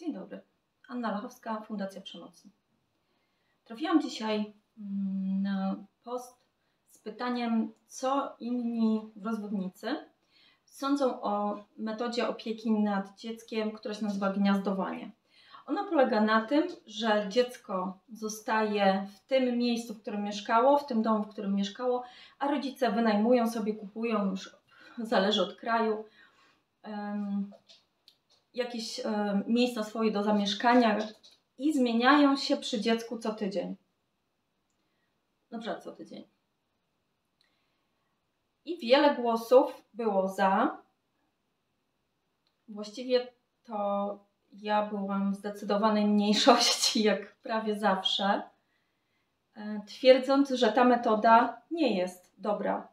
Dzień dobry. Anna Lachowska, Fundacja Przemocy. Trafiłam dzisiaj mm, na post z pytaniem, co inni rozwodnicy sądzą o metodzie opieki nad dzieckiem, która się nazywa gniazdowanie. Ona polega na tym, że dziecko zostaje w tym miejscu, w którym mieszkało, w tym domu, w którym mieszkało, a rodzice wynajmują sobie, kupują, już zależy od kraju, jakieś um, miejsca swoje do zamieszkania i zmieniają się przy dziecku co tydzień. Na przykład co tydzień. I wiele głosów było za. Właściwie to ja byłam w zdecydowanej mniejszości, jak prawie zawsze, e, twierdząc, że ta metoda nie jest dobra.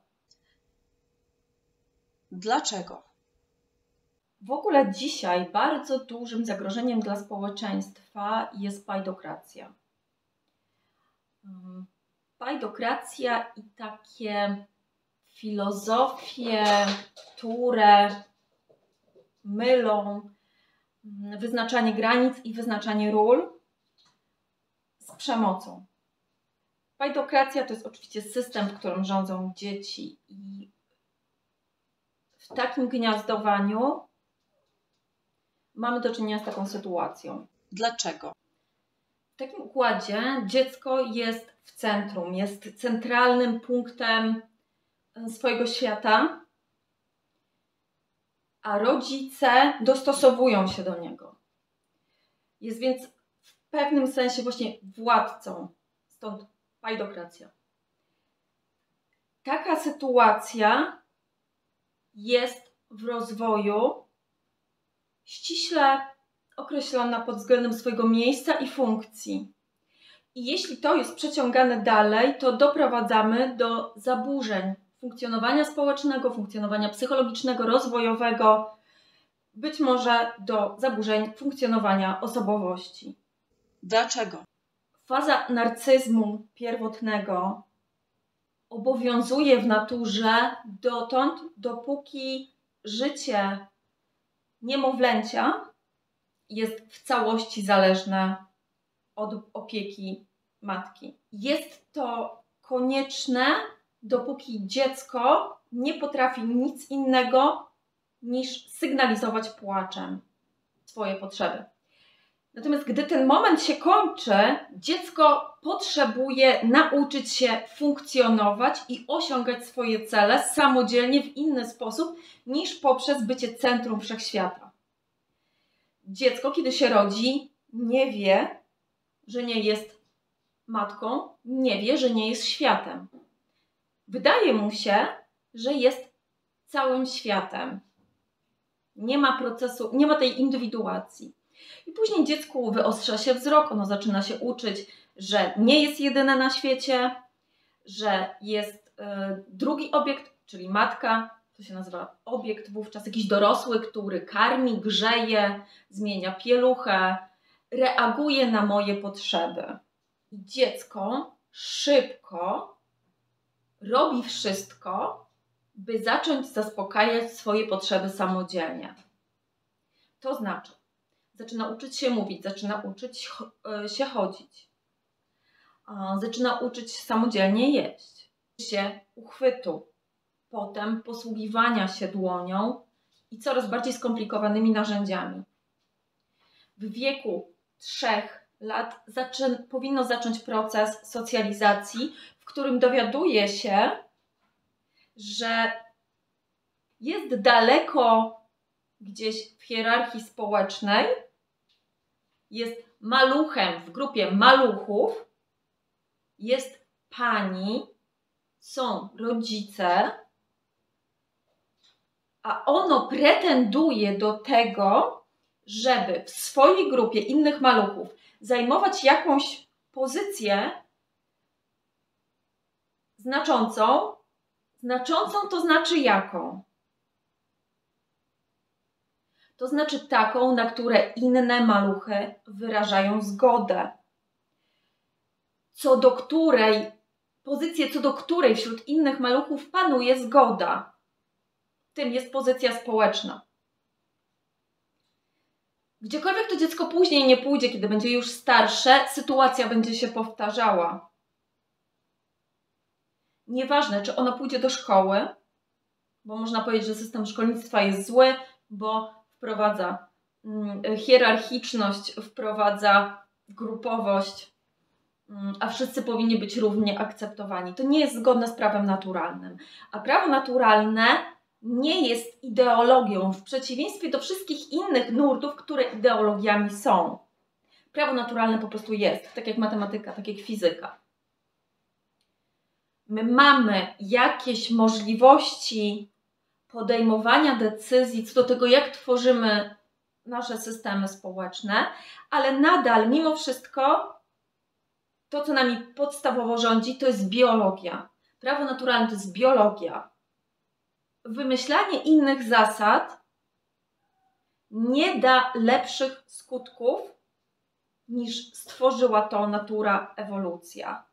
Dlaczego? W ogóle dzisiaj bardzo dużym zagrożeniem dla społeczeństwa jest pajdokracja. Mm, pajdokracja i takie filozofie, które mylą mm, wyznaczanie granic i wyznaczanie ról z przemocą. Pajdokracja to jest oczywiście system, w którym rządzą dzieci i w takim gniazdowaniu mamy do czynienia z taką sytuacją. Dlaczego? W takim układzie dziecko jest w centrum, jest centralnym punktem e, swojego świata, a rodzice dostosowują się do niego. Jest więc w pewnym sensie właśnie władcą, stąd pajdokracja. Taka sytuacja jest w rozwoju ściśle określona pod względem swojego miejsca i funkcji. I jeśli to jest przeciągane dalej, to doprowadzamy do zaburzeń funkcjonowania społecznego, funkcjonowania psychologicznego, rozwojowego, być może do zaburzeń funkcjonowania osobowości. Dlaczego? Faza narcyzmu pierwotnego obowiązuje w naturze dotąd, dopóki życie niemowlęcia jest w całości zależne od opieki matki. Jest to konieczne, dopóki dziecko nie potrafi nic innego niż sygnalizować płaczem swoje potrzeby. Natomiast gdy ten moment się kończy, dziecko potrzebuje nauczyć się funkcjonować i osiągać swoje cele samodzielnie w inny sposób niż poprzez bycie centrum wszechświata. Dziecko, kiedy się rodzi, nie wie, że nie jest matką, nie wie, że nie jest światem. Wydaje mu się, że jest całym światem. Nie ma procesu, nie ma tej indywiduacji. I później dziecku wyostrza się wzrok, ono zaczyna się uczyć, że nie jest jedyne na świecie, że jest y, drugi obiekt, czyli matka, to się nazywa obiekt wówczas jakiś dorosły, który karmi, grzeje, zmienia pieluchę, reaguje na moje potrzeby. I dziecko szybko robi wszystko, by zacząć zaspokajać swoje potrzeby samodzielnie. To znaczy, zaczyna uczyć się mówić, zaczyna uczyć e, się chodzić, zaczyna uczyć samodzielnie jeść, się uchwytu, potem posługiwania się dłonią i coraz bardziej skomplikowanymi narzędziami. W wieku trzech lat zaczę powinno zacząć proces socjalizacji, w którym dowiaduje się, że jest daleko gdzieś w hierarchii społecznej, jest maluchem w grupie maluchów, jest pani, są rodzice, a ono pretenduje do tego, żeby w swojej grupie innych maluchów zajmować jakąś pozycję znaczącą. Znaczącą to znaczy jaką? To znaczy taką, na które inne maluchy wyrażają zgodę. Co do której, pozycję co do której wśród innych maluchów panuje zgoda. Tym jest pozycja społeczna. Gdziekolwiek to dziecko później nie pójdzie, kiedy będzie już starsze, sytuacja będzie się powtarzała. Nieważne, czy ono pójdzie do szkoły, bo można powiedzieć, że system szkolnictwa jest zły, bo wprowadza mm, hierarchiczność, wprowadza grupowość, mm, a wszyscy powinni być równie akceptowani. To nie jest zgodne z prawem naturalnym. A prawo naturalne nie jest ideologią, w przeciwieństwie do wszystkich innych nurtów, które ideologiami są. Prawo naturalne po prostu jest, tak jak matematyka, tak jak fizyka. My mamy jakieś możliwości podejmowania decyzji co do tego, jak tworzymy nasze systemy społeczne, ale nadal, mimo wszystko, to, co nami podstawowo rządzi, to jest biologia. Prawo naturalne to jest biologia wymyślanie innych zasad nie da lepszych skutków niż stworzyła to natura, ewolucja.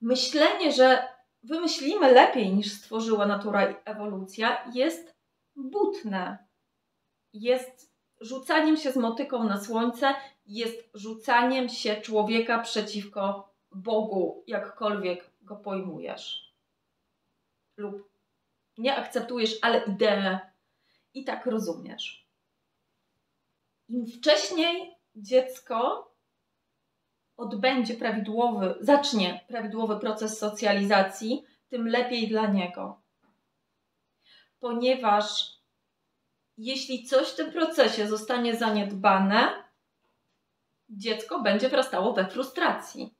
Myślenie, że wymyślimy lepiej niż stworzyła natura i ewolucja jest butne. Jest rzucaniem się z motyką na słońce, jest rzucaniem się człowieka przeciwko Bogu, jakkolwiek go pojmujesz. Lub nie akceptujesz, ale ideę i tak rozumiesz. Im wcześniej dziecko odbędzie prawidłowy, zacznie prawidłowy proces socjalizacji, tym lepiej dla niego. Ponieważ jeśli coś w tym procesie zostanie zaniedbane, dziecko będzie wrastało we frustracji.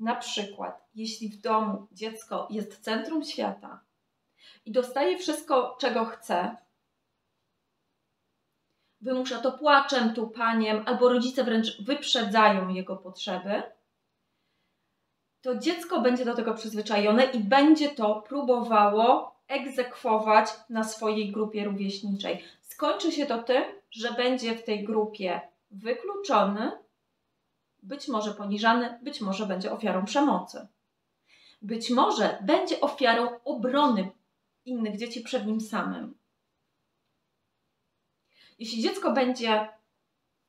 Na przykład, jeśli w domu dziecko jest centrum świata i dostaje wszystko, czego chce, wymusza to płaczem, tupaniem, albo rodzice wręcz wyprzedzają jego potrzeby, to dziecko będzie do tego przyzwyczajone i będzie to próbowało egzekwować na swojej grupie rówieśniczej. Skończy się to tym, że będzie w tej grupie wykluczony być może poniżany, być może będzie ofiarą przemocy. Być może będzie ofiarą obrony innych dzieci przed nim samym. Jeśli dziecko będzie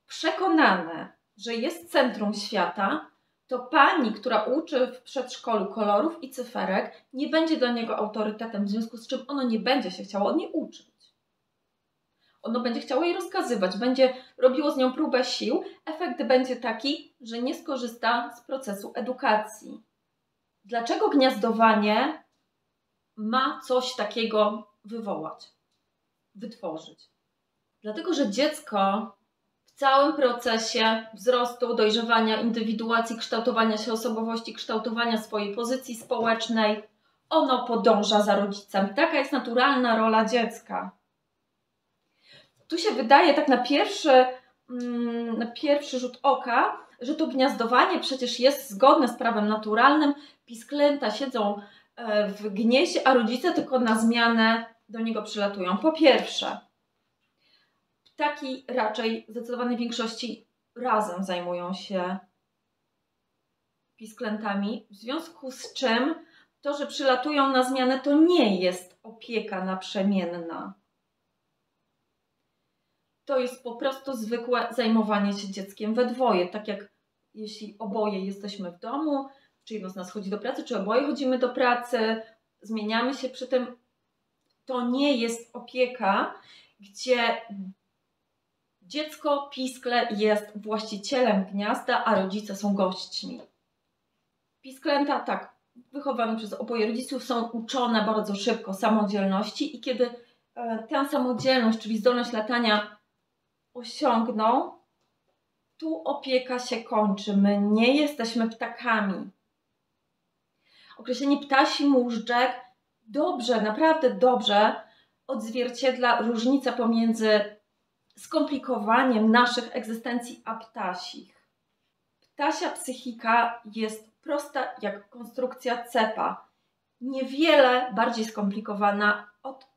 przekonane, że jest centrum świata, to pani, która uczy w przedszkolu kolorów i cyferek, nie będzie dla niego autorytetem, w związku z czym ono nie będzie się chciało od niej uczyć ono będzie chciało jej rozkazywać, będzie robiło z nią próbę sił. Efekt będzie taki, że nie skorzysta z procesu edukacji. Dlaczego gniazdowanie ma coś takiego wywołać, wytworzyć? Dlatego, że dziecko w całym procesie wzrostu, dojrzewania, indywiduacji, kształtowania się osobowości, kształtowania swojej pozycji społecznej, ono podąża za rodzicem. Taka jest naturalna rola dziecka tu się wydaje tak na pierwszy, mm, na pierwszy rzut oka, że to gniazdowanie przecież jest zgodne z prawem naturalnym. Pisklęta siedzą e, w gnieździe, a rodzice tylko na zmianę do niego przylatują. Po pierwsze, ptaki raczej w zdecydowanej większości razem zajmują się pisklętami, w związku z czym to, że przylatują na zmianę, to nie jest opieka naprzemienna to jest po prostu zwykłe zajmowanie się dzieckiem we dwoje. Tak jak jeśli oboje jesteśmy w domu, czy jedno z nas chodzi do pracy, czy oboje chodzimy do pracy, zmieniamy się przy tym, to nie jest opieka, gdzie dziecko piskle jest właścicielem gniazda, a rodzice są gośćmi. Pisklęta, tak, wychowane przez oboje rodziców, są uczone bardzo szybko samodzielności i kiedy e, tę samodzielność, czyli zdolność latania osiągną, tu opieka się kończy. My nie jesteśmy ptakami. Określenie ptasi móżdżek dobrze, naprawdę dobrze odzwierciedla różnicę pomiędzy skomplikowaniem naszych egzystencji a ptasich. Ptasia psychika jest prosta jak konstrukcja cepa. Niewiele bardziej skomplikowana od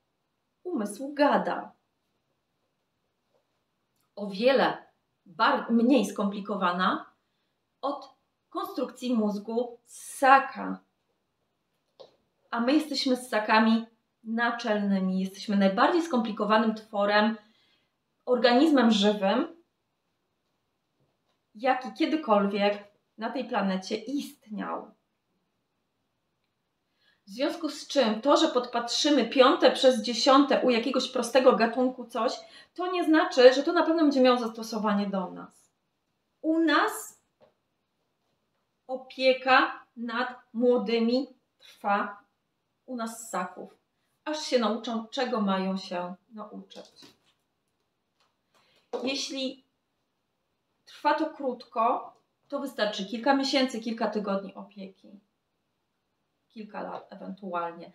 umysłu gada o wiele mniej skomplikowana od konstrukcji mózgu ssaka. A my jesteśmy ssakami naczelnymi. Jesteśmy najbardziej skomplikowanym tworem, organizmem żywym, jaki kiedykolwiek na tej planecie istniał. W związku z czym to, że podpatrzymy piąte przez dziesiąte u jakiegoś prostego gatunku coś, to nie znaczy, że to na pewno będzie miało zastosowanie do nas. U nas opieka nad młodymi trwa u nas ssaków, aż się nauczą, czego mają się nauczyć. Jeśli trwa to krótko, to wystarczy kilka miesięcy, kilka tygodni opieki. Kilka lat ewentualnie.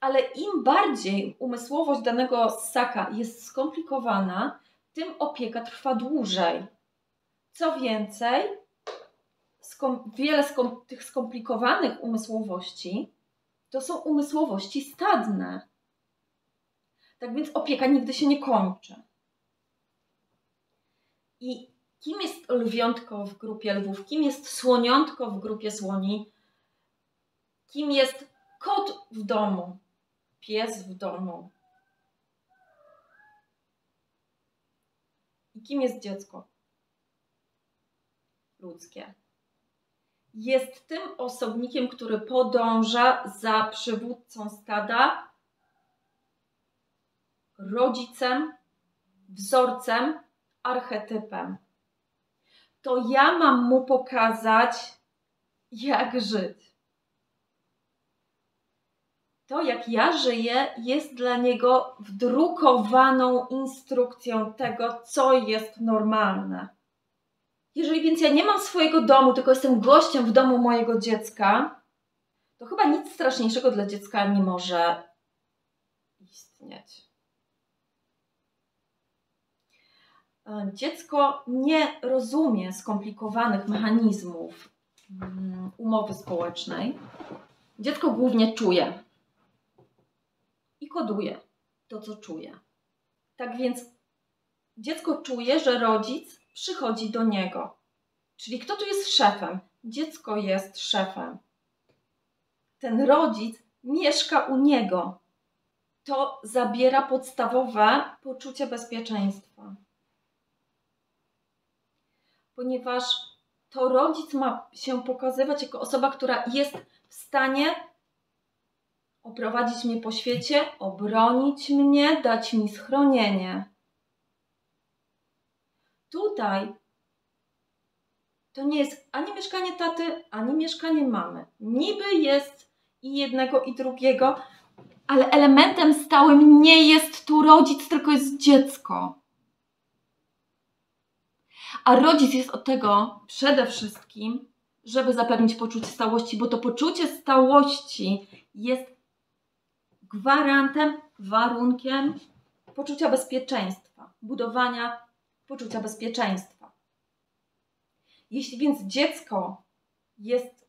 Ale im bardziej umysłowość danego ssaka jest skomplikowana, tym opieka trwa dłużej. Co więcej, skom wiele skom tych skomplikowanych umysłowości to są umysłowości stadne. Tak więc opieka nigdy się nie kończy. I kim jest lwiątko w grupie lwów? Kim jest słoniątko w grupie słoni? Kim jest kot w domu? Pies w domu? I kim jest dziecko? Ludzkie. Jest tym osobnikiem, który podąża za przywódcą stada, rodzicem, wzorcem, archetypem. To ja mam mu pokazać, jak żyć. To, jak ja żyję, jest dla niego wdrukowaną instrukcją tego, co jest normalne. Jeżeli więc ja nie mam swojego domu, tylko jestem gościem w domu mojego dziecka, to chyba nic straszniejszego dla dziecka nie może istnieć. Dziecko nie rozumie skomplikowanych mechanizmów mm, umowy społecznej. Dziecko głównie czuje i koduje to, co czuje. Tak więc dziecko czuje, że rodzic przychodzi do niego. Czyli kto tu jest szefem? Dziecko jest szefem. Ten rodzic mieszka u niego. To zabiera podstawowe poczucie bezpieczeństwa ponieważ to rodzic ma się pokazywać jako osoba, która jest w stanie oprowadzić mnie po świecie, obronić mnie, dać mi schronienie. Tutaj to nie jest ani mieszkanie taty, ani mieszkanie mamy. Niby jest i jednego, i drugiego, ale elementem stałym nie jest tu rodzic, tylko jest dziecko. A rodzic jest od tego przede wszystkim, żeby zapewnić poczucie stałości, bo to poczucie stałości jest gwarantem, warunkiem poczucia bezpieczeństwa, budowania poczucia bezpieczeństwa. Jeśli więc dziecko jest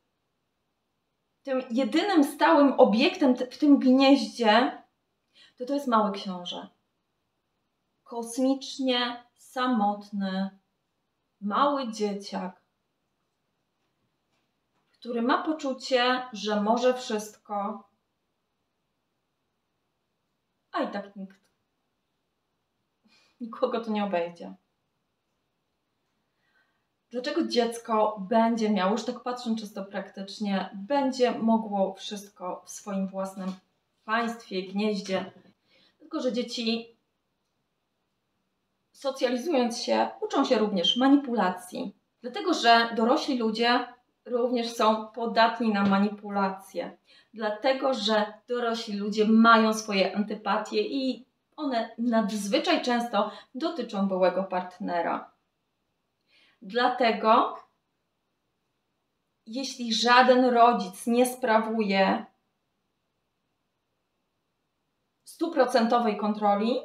tym jedynym stałym obiektem w tym gnieździe, to to jest mały książę. Kosmicznie samotny, mały dzieciak, który ma poczucie, że może wszystko, a i tak nikt, nikogo to nie obejdzie. Dlaczego dziecko będzie miało, już tak patrząc czysto praktycznie, będzie mogło wszystko w swoim własnym państwie, gnieździe? Tylko, że dzieci socjalizując się, uczą się również manipulacji. Dlatego, że dorośli ludzie również są podatni na manipulacje. Dlatego, że dorośli ludzie mają swoje antypatie i one nadzwyczaj często dotyczą byłego partnera. Dlatego, jeśli żaden rodzic nie sprawuje stuprocentowej kontroli,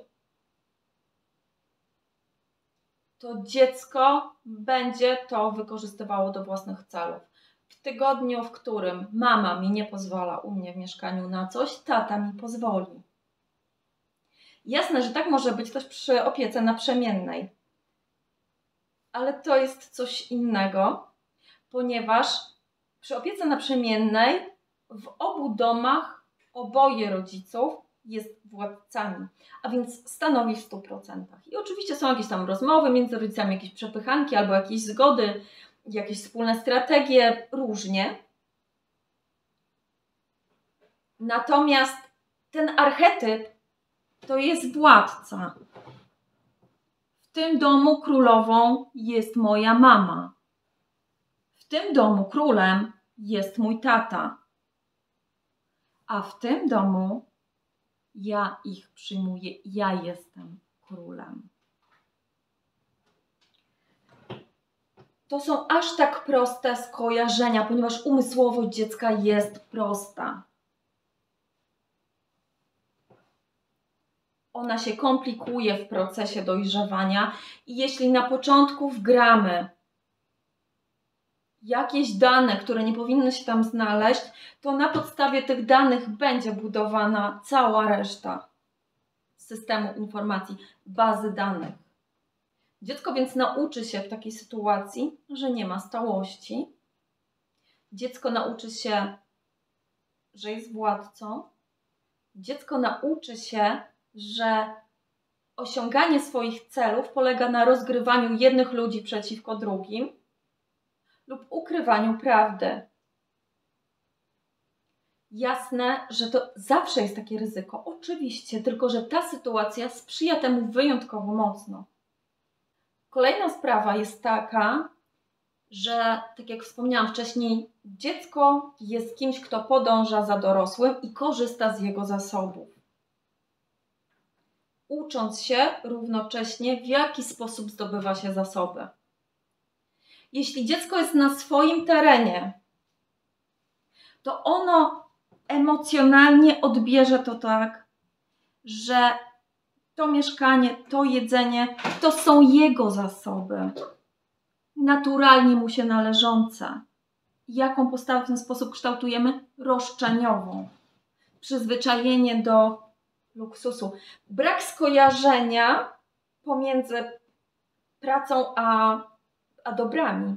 to dziecko będzie to wykorzystywało do własnych celów. W tygodniu, w którym mama mi nie pozwala u mnie w mieszkaniu na coś, tata mi pozwoli. Jasne, że tak może być też przy opiece naprzemiennej. Ale to jest coś innego, ponieważ przy opiece naprzemiennej w obu domach oboje rodziców jest władcami, a więc stanowi w 100%. I oczywiście są jakieś tam rozmowy między rodzicami, jakieś przepychanki albo jakieś zgody, jakieś wspólne strategie, różnie. Natomiast ten archetyp to jest władca. W tym domu królową jest moja mama. W tym domu królem jest mój tata. A w tym domu ja ich przyjmuję, ja jestem królem. To są aż tak proste skojarzenia, ponieważ umysłowość dziecka jest prosta. Ona się komplikuje w procesie dojrzewania i jeśli na początku wgramy jakieś dane, które nie powinny się tam znaleźć, to na podstawie tych danych będzie budowana cała reszta systemu informacji, bazy danych. Dziecko więc nauczy się w takiej sytuacji, że nie ma stałości. Dziecko nauczy się, że jest władcą. Dziecko nauczy się, że osiąganie swoich celów polega na rozgrywaniu jednych ludzi przeciwko drugim lub ukrywaniu prawdy. Jasne, że to zawsze jest takie ryzyko, oczywiście, tylko że ta sytuacja sprzyja temu wyjątkowo mocno. Kolejna sprawa jest taka, że, tak jak wspomniałam wcześniej, dziecko jest kimś, kto podąża za dorosłym i korzysta z jego zasobów. Ucząc się równocześnie, w jaki sposób zdobywa się zasoby jeśli dziecko jest na swoim terenie, to ono emocjonalnie odbierze to tak, że to mieszkanie, to jedzenie to są jego zasoby, naturalnie mu się należące. Jaką postawę w ten sposób kształtujemy? Roszczeniową. Przyzwyczajenie do luksusu. Brak skojarzenia pomiędzy pracą a a dobrami.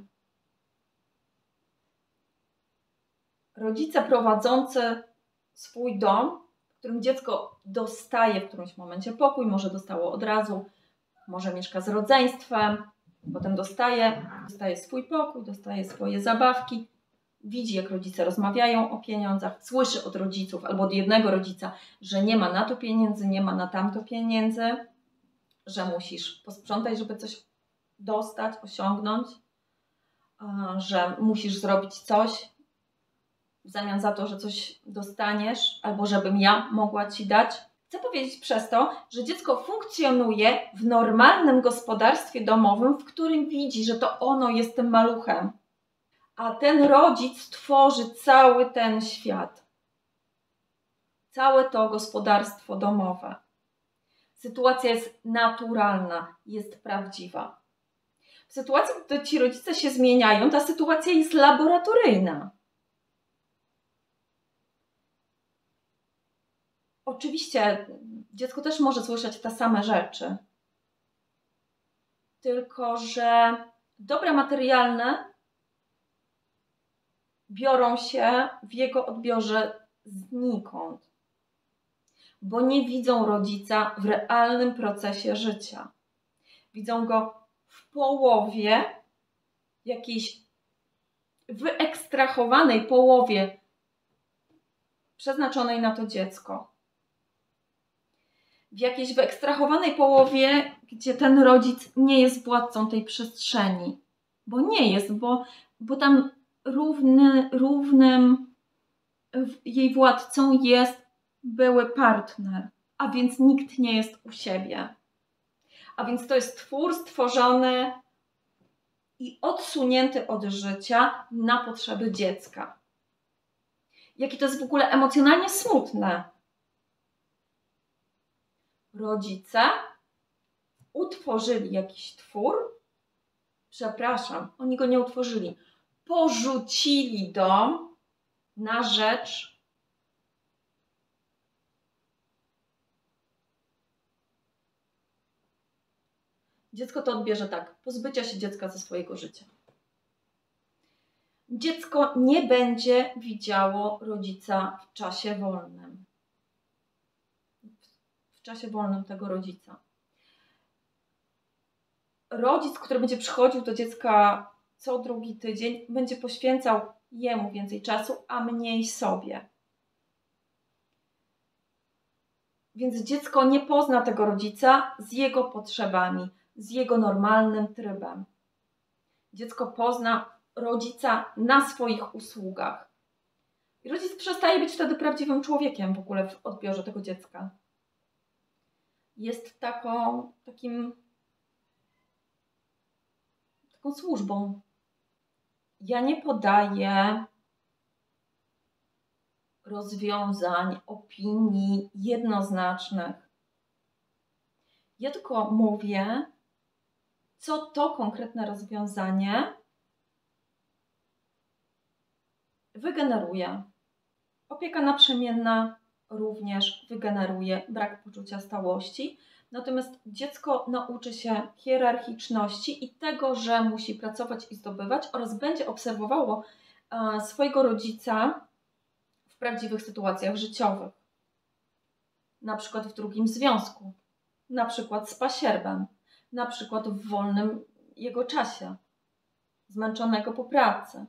Rodzice prowadzący swój dom, w którym dziecko dostaje w którymś momencie pokój, może dostało od razu, może mieszka z rodzeństwem, potem dostaje, dostaje swój pokój, dostaje swoje zabawki, widzi, jak rodzice rozmawiają o pieniądzach, słyszy od rodziców albo od jednego rodzica, że nie ma na to pieniędzy, nie ma na tamto pieniędzy, że musisz posprzątać, żeby coś dostać, osiągnąć, że musisz zrobić coś w zamian za to, że coś dostaniesz, albo żebym ja mogła ci dać. Chcę powiedzieć przez to, że dziecko funkcjonuje w normalnym gospodarstwie domowym, w którym widzi, że to ono jest tym maluchem, a ten rodzic tworzy cały ten świat, całe to gospodarstwo domowe. Sytuacja jest naturalna, jest prawdziwa. W sytuacji, gdy ci rodzice się zmieniają, ta sytuacja jest laboratoryjna. Oczywiście dziecko też może słyszeć te same rzeczy. Tylko, że dobra materialne biorą się w jego odbiorze znikąd, bo nie widzą rodzica w realnym procesie życia. Widzą go połowie, jakiejś wyekstrahowanej połowie przeznaczonej na to dziecko. W jakiejś wyekstrahowanej połowie, gdzie ten rodzic nie jest władcą tej przestrzeni. Bo nie jest, bo, bo tam równy, równym jej władcą jest były partner, a więc nikt nie jest u siebie. A więc to jest twór stworzony i odsunięty od życia na potrzeby dziecka. Jakie to jest w ogóle emocjonalnie smutne. Rodzice utworzyli jakiś twór, przepraszam, oni go nie utworzyli, porzucili dom na rzecz Dziecko to odbierze tak: pozbycia się dziecka ze swojego życia. Dziecko nie będzie widziało rodzica w czasie wolnym. czasie wolnym tego rodzica. Rodzic, który będzie przychodził do dziecka co drugi tydzień, będzie poświęcał jemu więcej czasu, a mniej sobie. Więc dziecko nie pozna tego rodzica z jego potrzebami, z jego normalnym trybem. Dziecko pozna rodzica na swoich usługach. I rodzic przestaje być wtedy prawdziwym człowiekiem w ogóle w odbiorze tego dziecka. Jest taką, takim, taką służbą. Ja nie podaję rozwiązań, opinii jednoznacznych. Ja tylko mówię, co to konkretne rozwiązanie wygeneruje. Opieka naprzemienna również wygeneruje brak poczucia stałości. Natomiast dziecko nauczy się hierarchiczności i tego, że musi pracować i zdobywać oraz będzie obserwowało swojego rodzica w prawdziwych sytuacjach życiowych. Na przykład w drugim związku, na przykład z pasierbem, na przykład w wolnym jego czasie, zmęczonego po pracy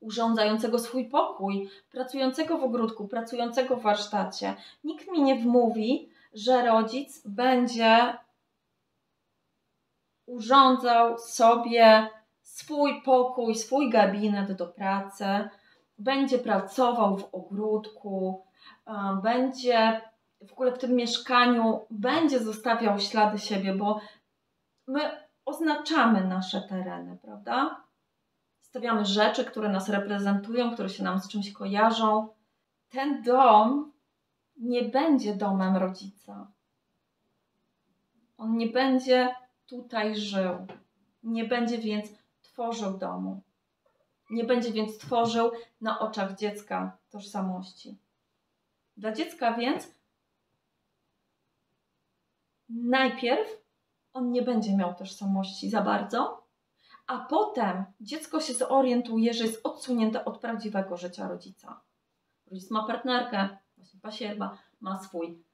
urządzającego swój pokój, pracującego w ogródku, pracującego w warsztacie. Nikt mi nie wmówi, że rodzic będzie urządzał sobie swój pokój, swój gabinet do pracy, będzie pracował w ogródku, będzie w ogóle w tym mieszkaniu, będzie zostawiał ślady siebie, bo my oznaczamy nasze tereny, prawda? stawiamy rzeczy, które nas reprezentują, które się nam z czymś kojarzą. Ten dom nie będzie domem rodzica. On nie będzie tutaj żył. Nie będzie więc tworzył domu. Nie będzie więc tworzył na oczach dziecka tożsamości. Dla dziecka więc najpierw on nie będzie miał tożsamości za bardzo, a potem dziecko się zorientuje, że jest odsunięte od prawdziwego życia rodzica. Rodzic ma partnerkę, właśnie pasierba, ma swój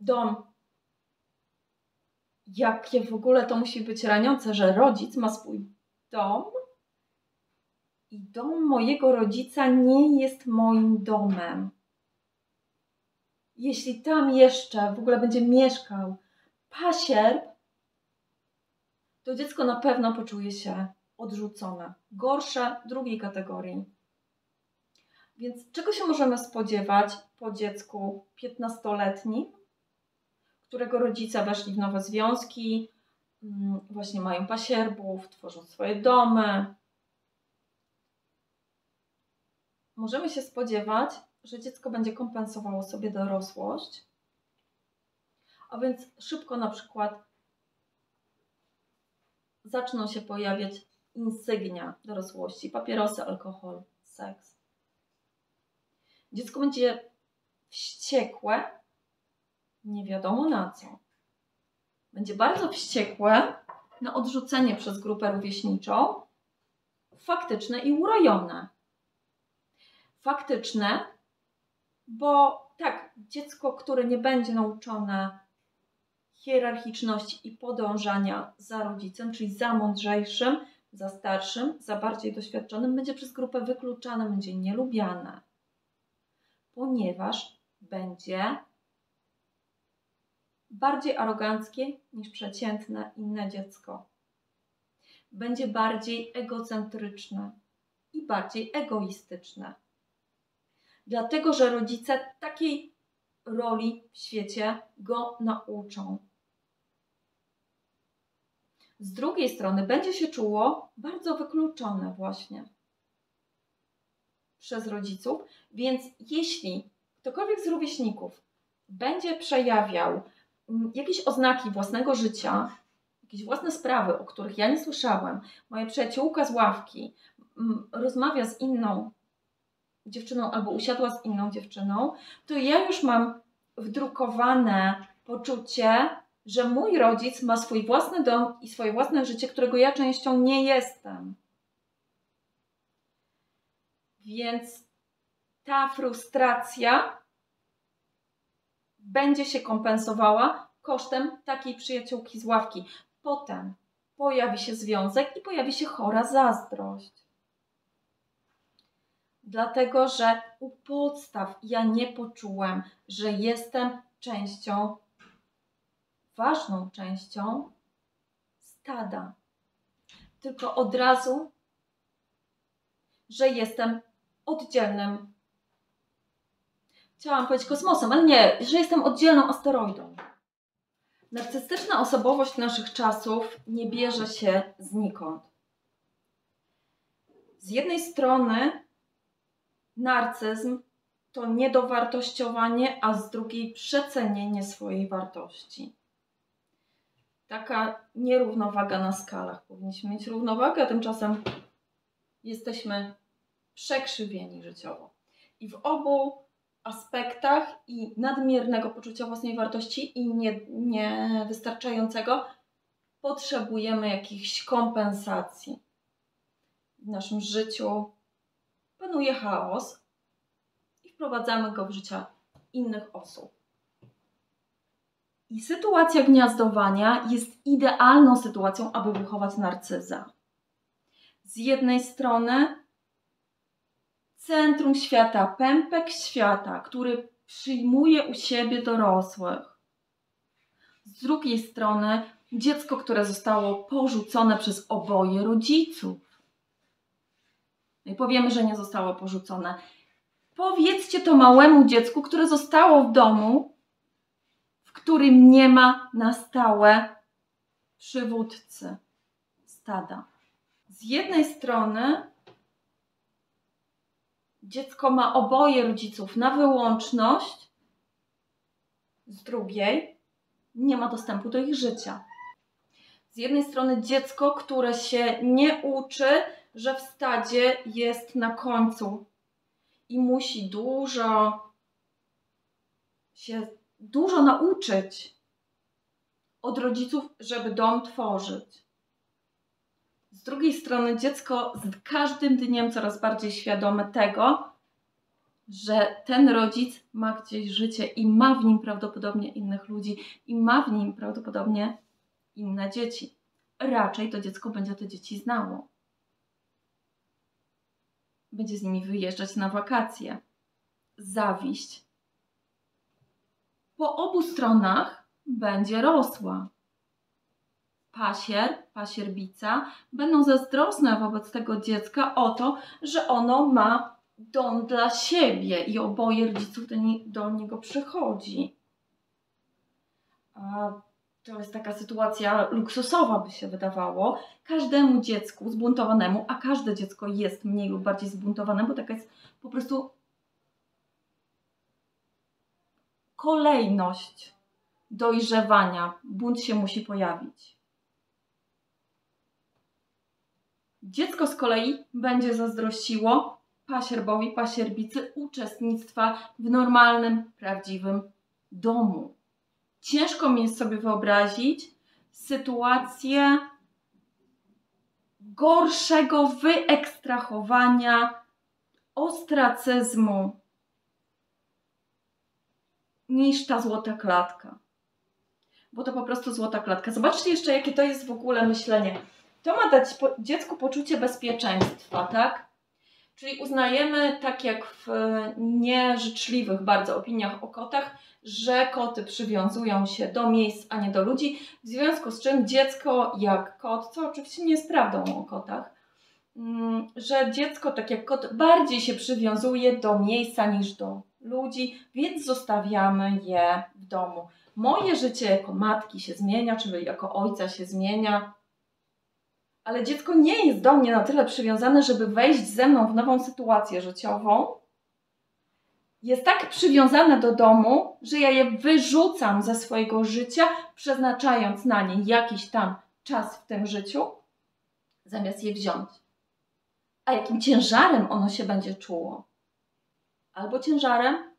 dom. Jakie w ogóle to musi być raniące, że rodzic ma swój dom i dom mojego rodzica nie jest moim domem. Jeśli tam jeszcze w ogóle będzie mieszkał pasierb, to dziecko na pewno poczuje się odrzucone, gorsze drugiej kategorii. Więc czego się możemy spodziewać po dziecku 15-letnim, którego rodzice weszli w nowe związki, mm, właśnie mają pasierbów, tworzą swoje domy. Możemy się spodziewać, że dziecko będzie kompensowało sobie dorosłość, a więc szybko na przykład zaczną się pojawiać insygnia dorosłości, papierosy, alkohol, seks. Dziecko będzie wściekłe, nie wiadomo na co. Będzie bardzo wściekłe na odrzucenie przez grupę rówieśniczą, faktyczne i urojone. Faktyczne, bo tak, dziecko, które nie będzie nauczone hierarchiczności i podążania za rodzicem, czyli za mądrzejszym, za starszym, za bardziej doświadczonym, będzie przez grupę wykluczane, będzie nielubiane, ponieważ będzie bardziej aroganckie niż przeciętne inne dziecko. Będzie bardziej egocentryczne i bardziej egoistyczne. Dlatego, że rodzice takiej roli w świecie go nauczą z drugiej strony będzie się czuło bardzo wykluczone właśnie przez rodziców, więc jeśli ktokolwiek z rówieśników będzie przejawiał mm, jakieś oznaki własnego życia, jakieś własne sprawy, o których ja nie słyszałem, moja przyjaciółka z ławki mm, rozmawia z inną dziewczyną albo usiadła z inną dziewczyną, to ja już mam wdrukowane poczucie, że mój rodzic ma swój własny dom i swoje własne życie, którego ja częścią nie jestem. Więc ta frustracja będzie się kompensowała kosztem takiej przyjaciółki z ławki. Potem pojawi się związek i pojawi się chora zazdrość. Dlatego, że u podstaw ja nie poczułem, że jestem częścią, ważną częścią stada. Tylko od razu, że jestem oddzielnym. Chciałam powiedzieć kosmosem, ale nie, że jestem oddzielną asteroidą. Narcystyczna osobowość naszych czasów nie bierze się znikąd. Z jednej strony narcyzm to niedowartościowanie, a z drugiej przecenienie swojej wartości. Taka nierównowaga na skalach. Powinniśmy mieć równowagę, a tymczasem jesteśmy przekrzywieni życiowo. I w obu aspektach i nadmiernego poczucia własnej wartości i nie, niewystarczającego potrzebujemy jakichś kompensacji. W naszym życiu panuje chaos i wprowadzamy go w życie innych osób. I sytuacja gniazdowania jest idealną sytuacją, aby wychować narcyza. Z jednej strony centrum świata, pępek świata, który przyjmuje u siebie dorosłych. Z drugiej strony dziecko, które zostało porzucone przez oboje rodziców. No i powiemy, że nie zostało porzucone. Powiedzcie to małemu dziecku, które zostało w domu, w którym nie ma na stałe przywódcy stada. Z jednej strony dziecko ma oboje rodziców na wyłączność, z drugiej nie ma dostępu do ich życia. Z jednej strony dziecko, które się nie uczy, że w stadzie jest na końcu i musi dużo się dużo nauczyć od rodziców, żeby dom tworzyć. Z drugiej strony dziecko z każdym dniem coraz bardziej świadome tego, że ten rodzic ma gdzieś życie i ma w nim prawdopodobnie innych ludzi i ma w nim prawdopodobnie inne dzieci. Raczej to dziecko będzie te dzieci znało. Będzie z nimi wyjeżdżać na wakacje. Zawiść po obu stronach będzie rosła pasier, pasierbica będą zazdrosne wobec tego dziecka o to, że ono ma dom dla siebie i oboje rodziców do, nie, do niego przychodzi. A to jest taka sytuacja luksusowa, by się wydawało. Każdemu dziecku zbuntowanemu, a każde dziecko jest mniej lub bardziej zbuntowane, bo taka jest po prostu kolejność dojrzewania. Bunt się musi pojawić. Dziecko z kolei będzie zazdrościło pasierbowi, pasierbicy uczestnictwa w normalnym, prawdziwym domu. Ciężko mi jest sobie wyobrazić sytuację gorszego wyekstrahowania ostracyzmu niż ta złota klatka. Bo to po prostu złota klatka. Zobaczcie jeszcze, jakie to jest w ogóle myślenie. To ma dać dziecku poczucie bezpieczeństwa, tak? Czyli uznajemy, tak jak w nieżyczliwych bardzo opiniach o kotach, że koty przywiązują się do miejsc, a nie do ludzi, w związku z czym dziecko jak kot, co oczywiście nie jest prawdą o kotach, że dziecko, tak jak kot, bardziej się przywiązuje do miejsca niż do ludzi, więc zostawiamy je w domu. Moje życie jako matki się zmienia, czyli jako ojca się zmienia, ale dziecko nie jest do mnie na tyle przywiązane, żeby wejść ze mną w nową sytuację życiową. Jest tak przywiązane do domu, że ja je wyrzucam ze swojego życia, przeznaczając na nie jakiś tam czas w tym życiu, zamiast je wziąć. A jakim ciężarem ono się będzie czuło? Albo ciężarem,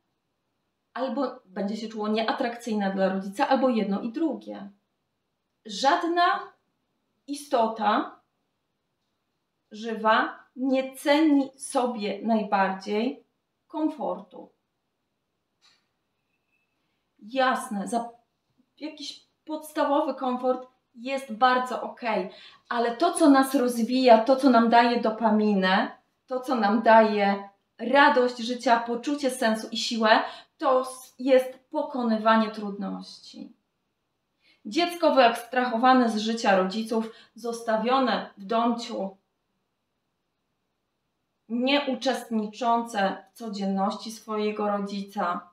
albo będzie się czuło nieatrakcyjne dla rodzica, albo jedno i drugie. Żadna istota żywa nie ceni sobie najbardziej komfortu. jasne, za jakiś podstawowy komfort jest bardzo ok, ale to, co nas rozwija, to, co nam daje dopaminę, to, co nam daje radość życia, poczucie sensu i siłę, to jest pokonywanie trudności. Dziecko wyekstrahowane z życia rodziców, zostawione w domciu, nieuczestniczące w codzienności swojego rodzica,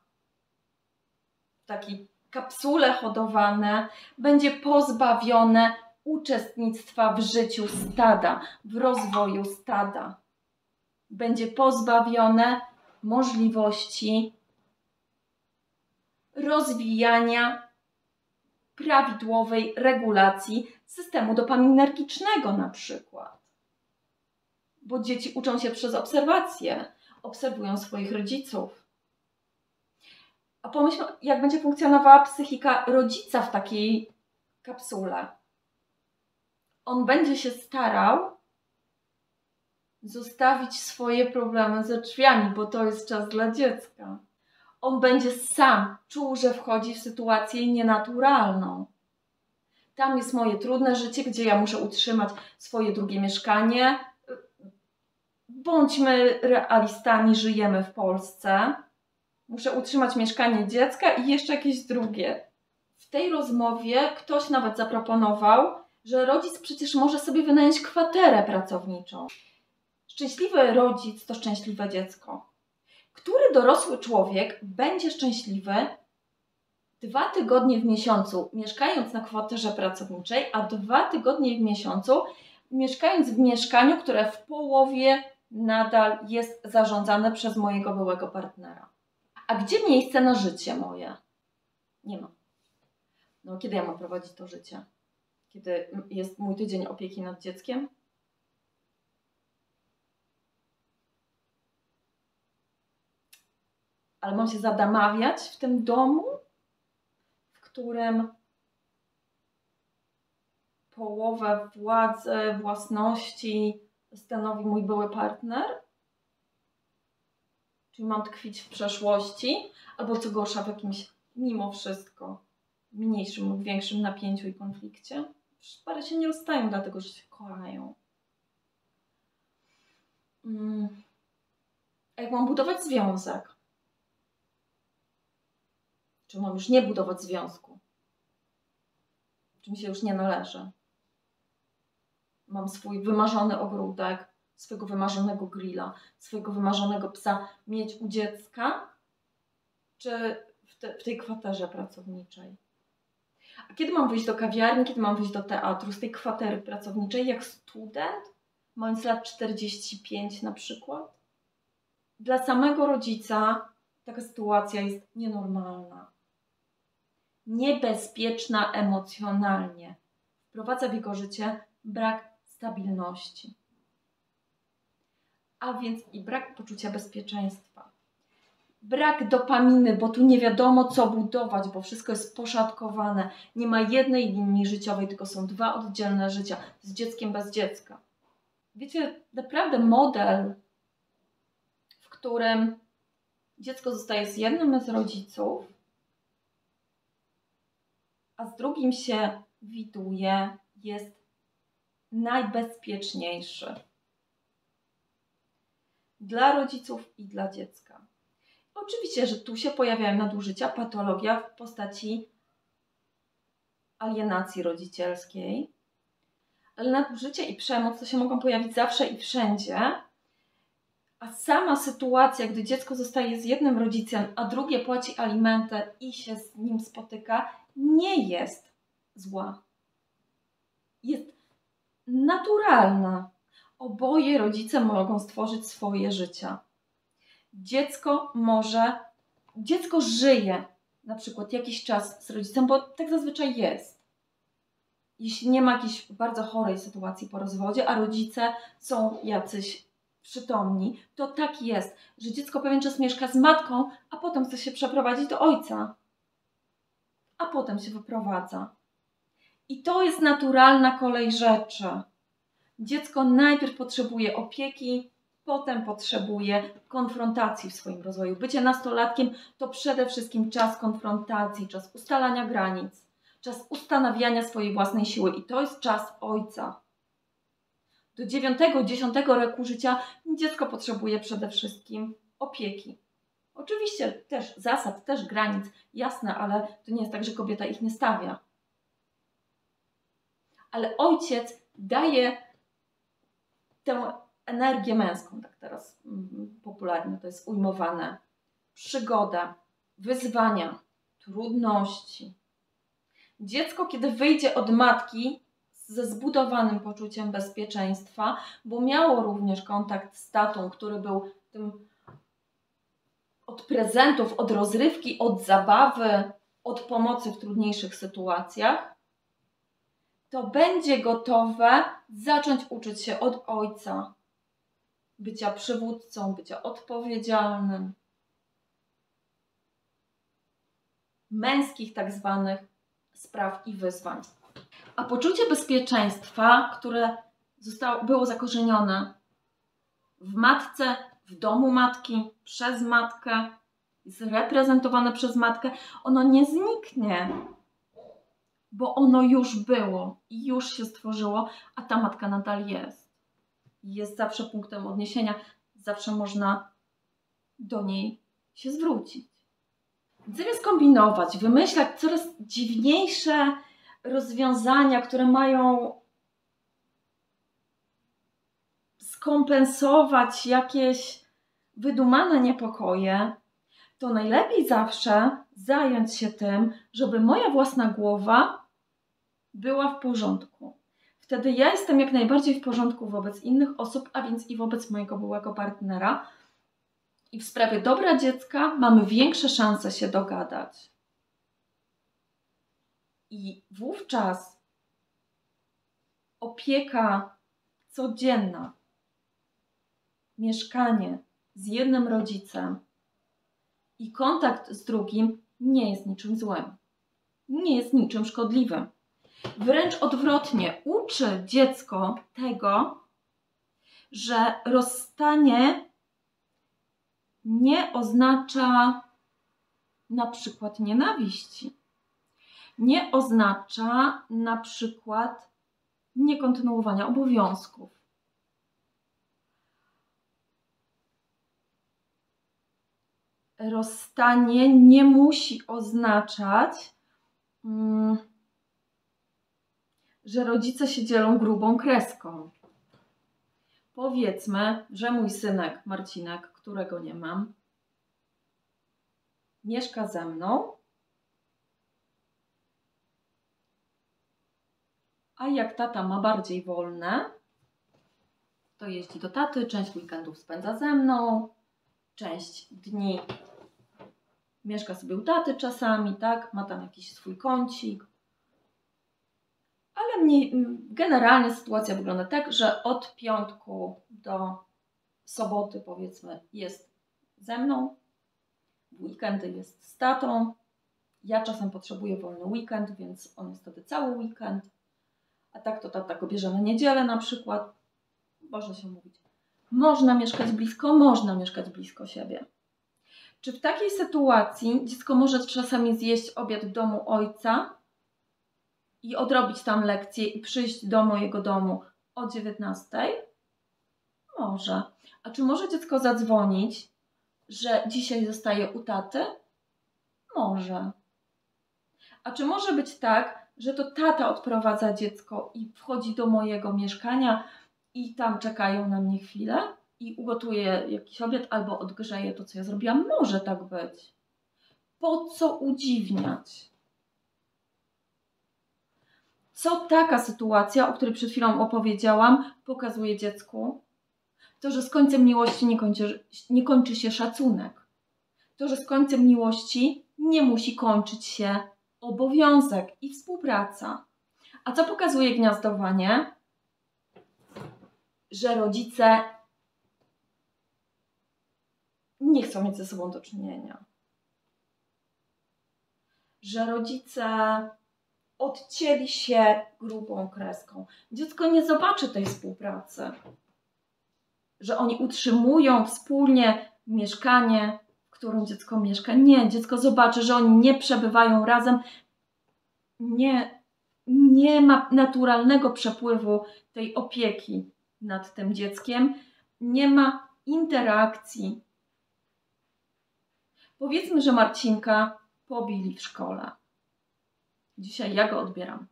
w takiej kapsule hodowane, będzie pozbawione uczestnictwa w życiu stada, w rozwoju stada. Będzie pozbawione możliwości rozwijania prawidłowej regulacji systemu dopaminergicznego na przykład. Bo dzieci uczą się przez obserwacje, obserwują swoich rodziców. A pomyślmy, jak będzie funkcjonowała psychika rodzica w takiej kapsule. On będzie się starał zostawić swoje problemy ze drzwiami, bo to jest czas dla dziecka on będzie sam czuł, że wchodzi w sytuację nienaturalną. Tam jest moje trudne życie, gdzie ja muszę utrzymać swoje drugie mieszkanie. Bądźmy realistami, żyjemy w Polsce. Muszę utrzymać mieszkanie dziecka i jeszcze jakieś drugie. W tej rozmowie ktoś nawet zaproponował, że rodzic przecież może sobie wynająć kwaterę pracowniczą. Szczęśliwy rodzic to szczęśliwe dziecko który dorosły człowiek będzie szczęśliwy dwa tygodnie w miesiącu mieszkając na kwaterze pracowniczej, a dwa tygodnie w miesiącu mieszkając w mieszkaniu, które w połowie nadal jest zarządzane przez mojego byłego partnera. A gdzie miejsce na życie moje? Nie ma. No, kiedy ja mam prowadzić to życie? Kiedy jest mój tydzień opieki nad dzieckiem? ale mam się zadamawiać w tym domu, w którym połowę władzy, własności stanowi mój były partner? Czyli mam tkwić w przeszłości, albo co gorsza, w jakimś mimo wszystko mniejszym lub większym napięciu i konflikcie? Pary się nie rozstają, dlatego że się kochają. Mm. A jak mam budować związek? Czy mam już nie budować związku? Czy mi się już nie należy? Mam swój wymarzony ogródek, swojego wymarzonego grilla, swojego wymarzonego psa mieć u dziecka, czy w, te, w tej kwaterze pracowniczej? A kiedy mam wyjść do kawiarni, kiedy mam wyjść do teatru z tej kwatery pracowniczej, jak student, mając lat 45 na przykład? Dla samego rodzica taka sytuacja jest nienormalna niebezpieczna emocjonalnie. Wprowadza w jego życie brak stabilności, a więc i brak poczucia bezpieczeństwa. Brak dopaminy, bo tu nie wiadomo co budować, bo wszystko jest poszatkowane. Nie ma jednej linii życiowej, tylko są dwa oddzielne życia z dzieckiem bez dziecka. Wiecie, naprawdę model, w którym dziecko zostaje z jednym z rodziców, a z drugim się widuje, jest najbezpieczniejszy dla rodziców i dla dziecka. Oczywiście, że tu się pojawiają nadużycia, patologia w postaci alienacji rodzicielskiej, ale nadużycia i przemoc to się mogą pojawić zawsze i wszędzie. A sama sytuacja, gdy dziecko zostaje z jednym rodzicem, a drugie płaci alimenty i się z nim spotyka, nie jest zła. Jest naturalna. Oboje rodzice mogą stworzyć swoje życia. Dziecko może, dziecko żyje na przykład jakiś czas z rodzicem, bo tak zazwyczaj jest. Jeśli nie ma jakiejś bardzo chorej sytuacji po rozwodzie, a rodzice są jacyś przytomni, to tak jest, że dziecko pewien czas mieszka z matką, a potem chce się przeprowadzić do ojca a potem się wyprowadza. I to jest naturalna kolej rzeczy. Dziecko najpierw potrzebuje opieki, Potem potrzebuje konfrontacji w swoim rozwoju. Bycie nastolatkiem to przede wszystkim czas konfrontacji, czas ustalania granic, czas ustanawiania swojej własnej siły i to jest czas ojca. Do 9-10 roku życia dziecko potrzebuje przede wszystkim opieki. Oczywiście też zasad, też granic, jasne, ale to nie jest tak, że kobieta ich nie stawia. Ale ojciec daje tę energię męską, tak teraz mm, popularnie to jest ujmowane. Przygoda, wyzwania, trudności. Dziecko, kiedy wyjdzie od matki ze zbudowanym poczuciem bezpieczeństwa, bo miało również kontakt z tatą, który był tym od prezentów, od rozrywki, od zabawy, od pomocy w trudniejszych sytuacjach, to będzie gotowe zacząć uczyć się od ojca, bycia przywódcą, bycia odpowiedzialnym, męskich tak zwanych spraw i wyzwań. A poczucie bezpieczeństwa, które zostało, było zakorzenione w matce, w domu matki, przez matkę, jest reprezentowane przez matkę, ono nie zniknie, bo ono już było i już się stworzyło, a ta matka nadal jest. Jest zawsze punktem odniesienia, zawsze można do niej się zwrócić. Zamiast kombinować, wymyślać coraz dziwniejsze rozwiązania, które mają skompensować jakieś wydumane niepokoje, to najlepiej zawsze zająć się tym, żeby moja własna głowa była w porządku. Wtedy ja jestem jak najbardziej w porządku wobec innych osób, a więc i wobec mojego byłego partnera. I w sprawie dobra dziecka mamy większe szanse się dogadać. I wówczas opieka codzienna, mieszkanie z jednym rodzicem i kontakt z drugim nie jest niczym złym. Nie jest niczym szkodliwym. Wręcz odwrotnie, uczy dziecko tego, że rozstanie nie oznacza na przykład nienawiści. Nie oznacza na przykład niekontynuowania obowiązków. rozstanie nie musi oznaczać, mm, że rodzice się dzielą grubą kreską. Powiedzmy, że mój synek Marcinek, którego nie mam, mieszka ze mną, a jak tata ma bardziej wolne, to jeździ do taty, część weekendów spędza ze mną, część dni mieszka sobie u taty czasami, tak, ma tam jakiś swój kącik. Ale mniej, generalnie sytuacja wygląda tak, że od piątku do soboty powiedzmy jest ze mną, w weekendy jest z tatą. Ja czasem potrzebuję wolny weekend, więc on jest wtedy cały weekend. A tak to tata go bierze na niedzielę na przykład. Można się mówić. Można mieszkać blisko, można mieszkać blisko siebie. Czy w takiej sytuacji dziecko może czasami zjeść obiad w domu ojca i odrobić tam lekcję i przyjść do mojego domu o 19? Może. A czy może dziecko zadzwonić, że dzisiaj zostaje u taty? Może. A czy może być tak, że to tata odprowadza dziecko i wchodzi do mojego mieszkania i tam czekają na mnie chwilę? i ugotuję jakiś obiad albo odgrzeję to, co ja zrobiłam. Może tak być. Po co udziwniać? Co taka sytuacja, o której przed chwilą opowiedziałam, pokazuje dziecku? To, że z końcem miłości nie kończy, nie kończy się szacunek. To, że z końcem miłości nie musi kończyć się obowiązek i współpraca. A co pokazuje gniazdowanie? Że rodzice nie chcą mieć ze sobą do czynienia. Że rodzice odcięli się grubą kreską. Dziecko nie zobaczy tej współpracy. że oni utrzymują wspólnie mieszkanie, w którym dziecko mieszka. Nie, dziecko zobaczy, że oni nie przebywają razem. Nie, nie ma naturalnego przepływu tej opieki nad tym dzieckiem. Nie ma interakcji. Powiedzmy, że Marcinka pobili w szkole. Dzisiaj ja go odbieram.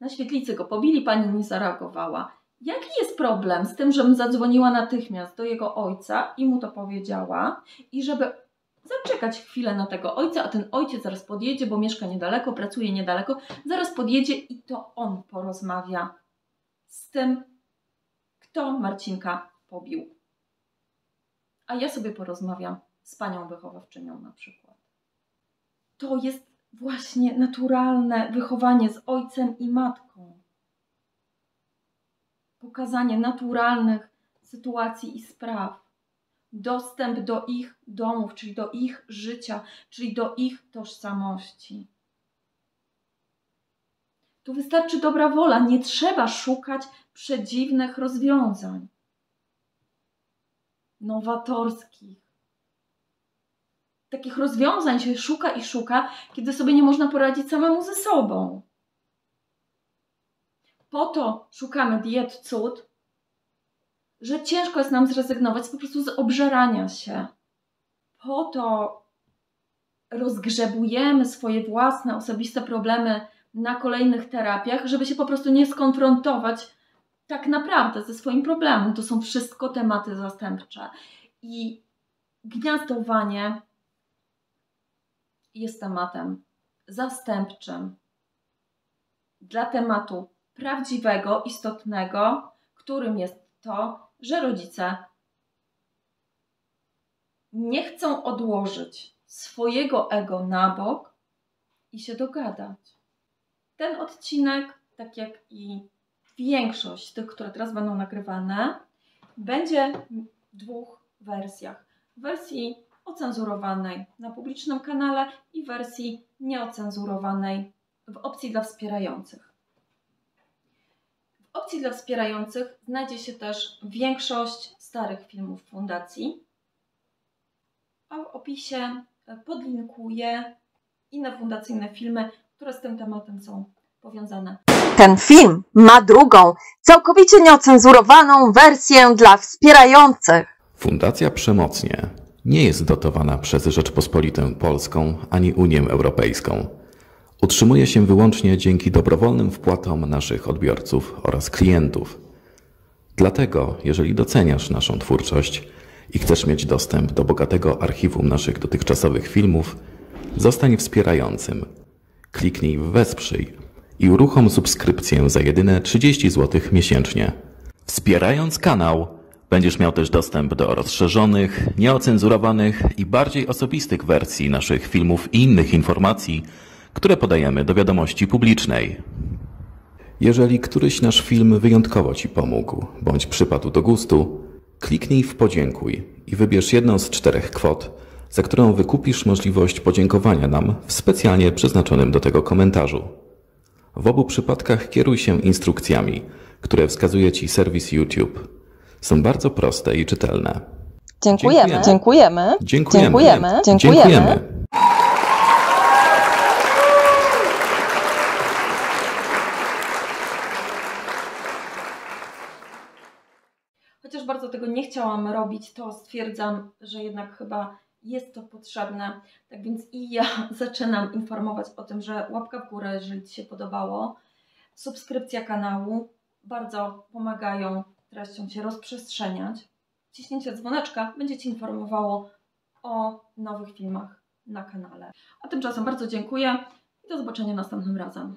Na świetlicy go pobili, pani nie zareagowała. Jaki jest problem z tym, żebym zadzwoniła natychmiast do jego ojca i mu to powiedziała, i żeby zaczekać chwilę na tego ojca, a ten ojciec zaraz podjedzie, bo mieszka niedaleko, pracuje niedaleko, zaraz podjedzie i to on porozmawia z tym, kto Marcinka pobił. A ja sobie porozmawiam z panią wychowawczynią na przykład. To jest właśnie naturalne wychowanie z ojcem i matką. Pokazanie naturalnych sytuacji i spraw. Dostęp do ich domów, czyli do ich życia, czyli do ich tożsamości. Tu wystarczy dobra wola, nie trzeba szukać przedziwnych rozwiązań nowatorskich. Takich rozwiązań się szuka i szuka, kiedy sobie nie można poradzić samemu ze sobą. Po to szukamy diet cud, że ciężko jest nam zrezygnować po prostu z obżerania się. Po to rozgrzebujemy swoje własne, osobiste problemy na kolejnych terapiach, żeby się po prostu nie skonfrontować tak naprawdę ze swoim problemem. To są wszystko tematy zastępcze. I gniazdowanie jest tematem zastępczym dla tematu prawdziwego, istotnego, którym jest to, że rodzice nie chcą odłożyć swojego ego na bok i się dogadać. Ten odcinek, tak jak i większość tych, które teraz będą nagrywane, będzie w dwóch wersjach. W wersji ocenzurowanej na publicznym kanale i wersji nieocenzurowanej w opcji dla wspierających. W opcji dla wspierających znajdzie się też większość starych filmów Fundacji, a w opisie podlinkuję inne fundacyjne filmy, które z tym tematem są powiązane. Ten film ma drugą, całkowicie nieocenzurowaną wersję dla wspierających. Fundacja Przemocnie nie jest dotowana przez Rzeczpospolitą Polską ani Unię Europejską. Utrzymuje się wyłącznie dzięki dobrowolnym wpłatom naszych odbiorców oraz klientów. Dlatego, jeżeli doceniasz naszą twórczość i chcesz mieć dostęp do bogatego archiwum naszych dotychczasowych filmów, zostań wspierającym. Kliknij w Wesprzyj i uruchom subskrypcję za jedyne 30 zł miesięcznie. Wspierając kanał, będziesz miał też dostęp do rozszerzonych, nieocenzurowanych i bardziej osobistych wersji naszych filmów i innych informacji, które podajemy do wiadomości publicznej. Jeżeli któryś nasz film wyjątkowo Ci pomógł, bądź przypadł do gustu, kliknij w podziękuj i wybierz jedną z czterech kwot, za którą wykupisz możliwość podziękowania nam w specjalnie przeznaczonym do tego komentarzu. W obu przypadkach kieruj się instrukcjami, które wskazuje Ci serwis YouTube. Są bardzo proste i czytelne. Dziękujemy. Dziękujemy. Dziękujemy. Dziękujemy. Dziękujemy. Chociaż bardzo tego nie chciałam robić, to stwierdzam, że jednak chyba jest to potrzebne. Tak więc i ja zaczynam informować o tym, że łapka w górę, jeżeli Ci się podobało, subskrypcja kanału bardzo pomagają treściom się rozprzestrzeniać. Ciśnięcie dzwoneczka będzie Ci informowało o nowych filmach na kanale. A tymczasem bardzo dziękuję i do zobaczenia następnym razem.